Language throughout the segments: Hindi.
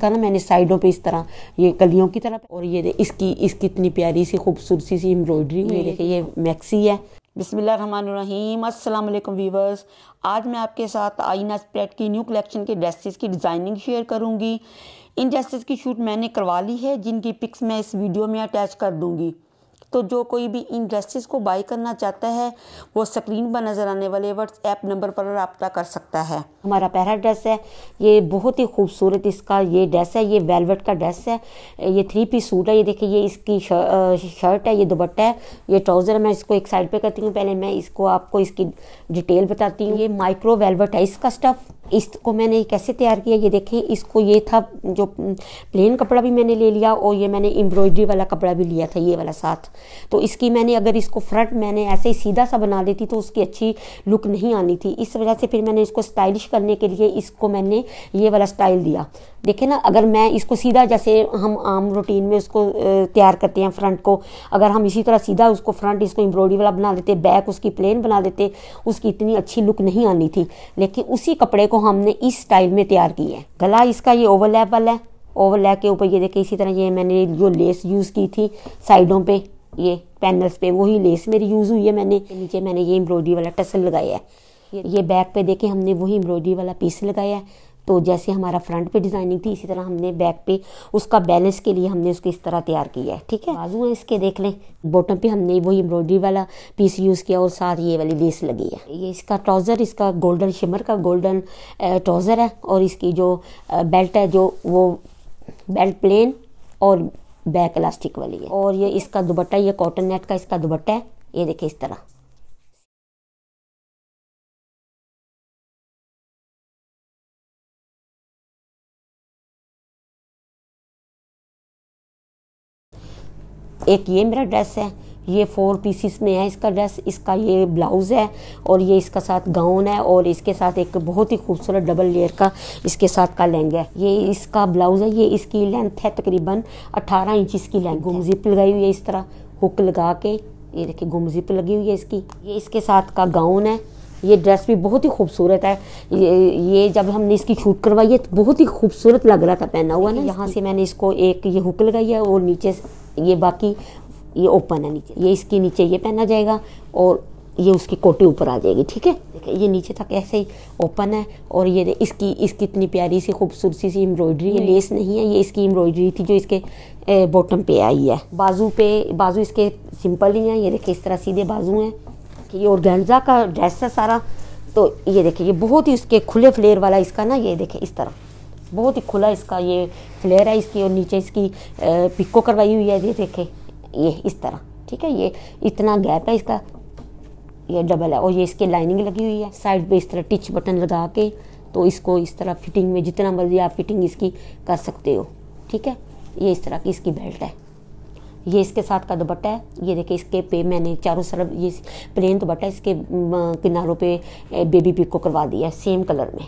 का ना मैंने साइडों पे इस तरह ये कलियों की तरह और ये इसकी इसकी इतनी प्यारी सी खूबसूरती सी एम्ब्रॉयडरी हुई देखिए ये मैक्सी है। बिस्मिल्ल अस्सलाम वालेकुम वीवर्स आज मैं आपके साथ आईना स्प्रेड की न्यू कलेक्शन के ड्रेसेस की डिज़ाइनिंग शेयर करूँगी। इन ड्रेसेस की शूट मैंने करवा ली है जिनकी पिक्स मैं इस वीडियो में अटैच कर दूँगी। तो जो कोई भी इन ड्रेसेस को बाई करना चाहता है, वो स्क्रीन पर नज़र आने वाले व्हाट्सएप नंबर पर रबता कर सकता है। हमारा पहला ड्रेस है, ये बहुत ही खूबसूरत इसका ये ड्रेस है, ये वेलवेट का ड्रेस है, ये थ्री पीस सूट है, ये देखिए, ये इसकी शर्ट है, ये दुबट्टा है, ये ट्राउज़र है, मैं इसको एक साइड पर करती हूँ, पहले मैं इसको आपको इसकी डिटेल बताती हूँ। ये माइक्रो वेलवेट है, इसका स्टफ़ इसको मैंने कैसे तैयार किया, ये देखें, इसको ये था, जो प्लेन कपड़ा भी मैंने ले लिया और ये मैंने एम्ब्रॉयडरी वाला कपड़ा भी लिया था, ये वाला साथ। तो इसकी मैंने, अगर इसको फ्रंट मैंने ऐसे ही सीधा सा बना देती तो उसकी अच्छी लुक नहीं आनी थी। इस वजह से फिर मैंने इसको स्टाइलिश करने के लिए इसको मैंने ये वाला स्टाइल दिया। देखे ना, अगर मैं इसको सीधा, जैसे हम आम रूटीन में उसको तैयार करते हैं फ्रंट को, अगर हम इसी तरह सीधा उसको फ्रंट, इसको एम्ब्रॉयडरी वाला बना देते, बैक उसकी प्लेन बना देते, उसकी इतनी अच्छी लुक नहीं आनी थी। लेकिन उसी कपड़े को हमने इस स्टाइल में तैयार की है। गला इसका ये ओवरलैप वाला है। ओवरलैप के ऊपर ये देखे, इसी तरह ये मैंने जो लेस यूज़ की थी, साइडों पे, ये पैनल्स पे, वही लेस मेरी यूज़ हुई है मैंने। नीचे मैंने ये एम्ब्रॉयडरी वाला टसल लगाया है। ये बैक पे देखे, हमने वही एम्ब्रॉयडरी वाला पीस लगाया है। तो जैसे हमारा फ्रंट पे डिज़ाइनिंग थी, इसी तरह हमने बैक पे उसका बैलेंस के लिए हमने उसको इस तरह तैयार किया है, ठीक है? बाजू है इसके, देख लें बॉटम पे हमने वही एम्ब्रॉयडरी वाला पीस यूज़ किया और साथ ये वाली लेस लगी है। ये इसका ट्राउज़र इसका गोल्डन शिमर का गोल्डन ट्राउज़र है और इसकी जो बेल्ट है जो, वो बेल्ट प्लेन और बैक इलास्टिक वाली है। और ये इसका दुबट्टा ये कॉटन नेट का इसका दुबट्टा है, ये देखिए इस तरह। एक ये मेरा ड्रेस है ये फोर पीसीस में है इसका ड्रेस इसका ये ब्लाउज़ है और ये इसका साथ गाउन है और इसके साथ एक बहुत ही खूबसूरत डबल लेयर का इसके साथ का लहंगा है। ये इसका ब्लाउज़ है ये इसकी लेंथ है तकरीबन 18 इंच इसकी लेंथ गुम जिप लगाई हुई है इस तरह हुक लगा के ये देखिए गुम जिप लगी हुई है इसकी। ये इसके साथ का गाउन है ये ड्रेस भी बहुत ही खूबसूरत है। ये, ये जब हमने इसकी शूट करवाई है तो बहुत ही खूबसूरत लग रहा था पहना हुआ ना यहाँ से मैंने इसको एक ये हुक लगाई है और नीचे ये बाकी ये ओपन है नीचे। ये इसके नीचे ये पहना जाएगा और ये उसकी कोटी ऊपर आ जाएगी ठीक है? देखिए ये नीचे तक ऐसे ही ओपन है और ये इसकी इसकी इतनी प्यारी सी खूबसूरती सी एम्ब्रॉयडरी ये लेस नहीं है ये इसकी एम्ब्रॉयडरी थी जो इसके बॉटम पे आई है। बाजू पे बाजू इसके सिंपल ही हैं ये देखिए इस तरह सीधे बाजू हैं। ये और गेंजा का ड्रेस है सारा तो ये देखिए ये बहुत ही उसके खुले फ्लेयर वाला इसका ना ये देखे इस तरह। बहुत ही खुला इसका ये फ्लेयर है, इसकी और नीचे इसकी पिको करवाई हुई है, ये देखे, ये इस तरह, ठीक है, ये इतना गैप है इसका, ये डबल है, और ये इसकी लाइनिंग लगी हुई है साइड पे इस तरह टिच बटन लगा के तो इसको इस तरह फिटिंग में जितना मर्ज़ी आप फिटिंग इसकी कर सकते हो, ठीक है, ये इस तरह की इसकी बेल्ट है, ये इसके साथ का दुपट्टा है, ये देखिए इसके पे मैंने चारों तरफ़, ये प्लेन दुपट्टा इसके किनारों पे बेबी पिक को करवा दिया है सेम कलर में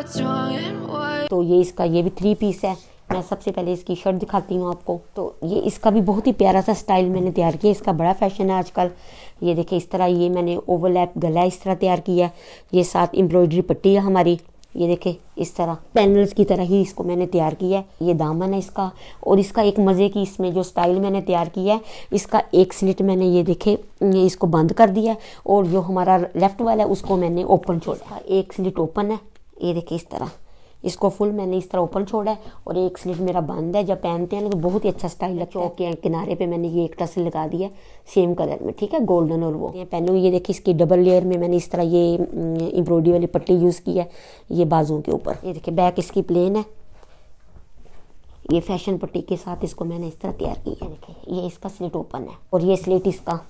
तो ये इसका, ये भी थ्री पीस है। मैं सबसे पहले इसकी शर्ट दिखाती हूँ आपको। तो ये इसका भी बहुत ही प्यारा सा स्टाइल मैंने तैयार किया। इसका बड़ा फ़ैशन है आजकल। ये देखिए, इस तरह ये मैंने ओवरलैप गला इस तरह तैयार किया ये साथ एम्ब्रॉयडरी पट्टी है हमारी। ये देखे इस तरह पैनल्स की तरह ही इसको मैंने तैयार किया है। ये दामन है इसका। और इसका एक मज़े की इसमें जो स्टाइल मैंने तैयार किया है, इसका एक स्लिट मैंने ये देखे ये इसको बंद कर दिया है। और जो हमारा लेफ़्ट वाला है, उसको मैंने ओपन छोड़ा एक स्लिट ओपन है। ये देखिए इस तरह। इसको फुल मैंने इस तरह ओपन छोड़ा है और एक स्लिट मेरा बंद है। जब पहनते हैं तो बहुत ही अच्छा स्टाइल लगता है। के किनारे पे मैंने ये एक टसल लगा दिया सेम कलर में ठीक है? गोल्डन और वो। पहले ये देखिए इसकी डबल लेयर में मैंने इस तरह ये एम्ब्रॉयडरी वाली पट्टी यूज़ की है ये बाजुओं के ऊपर। ये देखिए बैक इसकी प्लेन है। ये फ़ैशन पट्टी के साथ इसको मैंने इस तरह तैयार किया है। देखिए ये इसका स्लिट ओपन है। और ये स्लिट इसका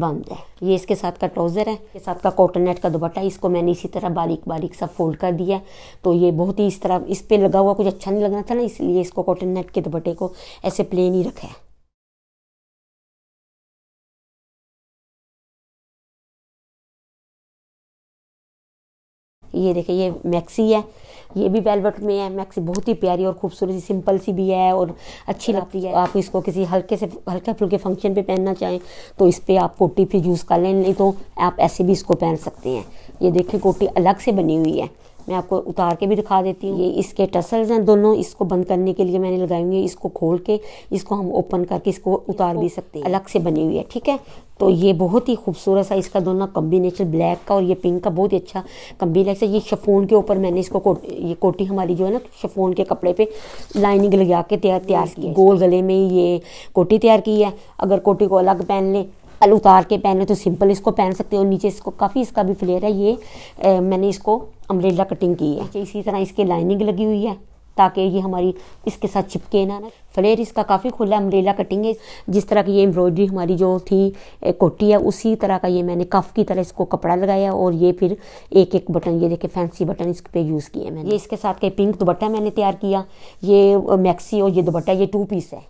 बंद है। ये इसके साथ का ट्राउज़र है, इसके साथ का कॉटन नेट का दुपट्टा, इसको मैंने इसी तरह बारीक बारीक सा फोल्ड कर दिया। तो ये बहुत ही इस तरह, इस पर लगा हुआ कुछ अच्छा नहीं लगना था ना, इसलिए इसको कॉटन नेट के दुपट्टे को ऐसे प्लेन ही रखा है। ये देखिए, ये मैक्सी है। ये भी वेलवेट में है मैक्सी बहुत ही प्यारी और खूबसूरत सी सिंपल सी भी है और अच्छी लगती है। आप इसको किसी हल्के से हल्के फुल्के फ़ंक्शन पे पहनना चाहें तो इस पर आप कोटी फिर यूज़ कर लें नहीं तो आप ऐसे भी इसको पहन सकते हैं। ये देखें कोटी अलग से बनी हुई है। मैं आपको उतार के भी दिखा देती हूँ। ये इसके टसल्स हैं। दोनों इसको बंद करने के लिए मैंने लगाई हुई है। इसको खोल के इसको हम ओपन करके इसको उतार भी सकते हैं। अलग से बनी हुई है ठीक है? तो ये बहुत ही खूबसूरत सा इसका दोनों कम्बिनेशन ब्लैक का और ये पिंक का बहुत ही अच्छा कम्बिनेशन ये शफोन के ऊपर मैंने इसको कोट, ये कोटी हमारी जो है ना शफोन के कपड़े पे लाइनिंग लगा के तैयार तैयार की गोल गले में ये कोटी तैयार की है। अगर कोटी को अलग पहन लें अल उतार के पहने तो सिंपल इसको पहन सकते हो। नीचे इसको काफ़ी इसका भी फ्लेयर है ये ए, मैंने इसको अम्ब्रेला कटिंग की है। इसी तरह इसकी लाइनिंग लगी हुई है ताकि ये हमारी इसके साथ चिपके ना ना। फ्लेयर इसका काफ़ी खुला अम्ब्रेला कटिंग है। जिस तरह की ये एम्ब्रॉयडरी हमारी जो थी कोटी है उसी तरह का ये मैंने कफ की तरह इसको कपड़ा लगाया और ये फिर एक एक बटन ये देखे फैंसी बटन इस पे यूज़ किए मैंने। ये इसके साथ के पिंक दुबट्टा मैंने तैयार किया। ये मैक्सी और ये दुबट्टा ये टू पीस है।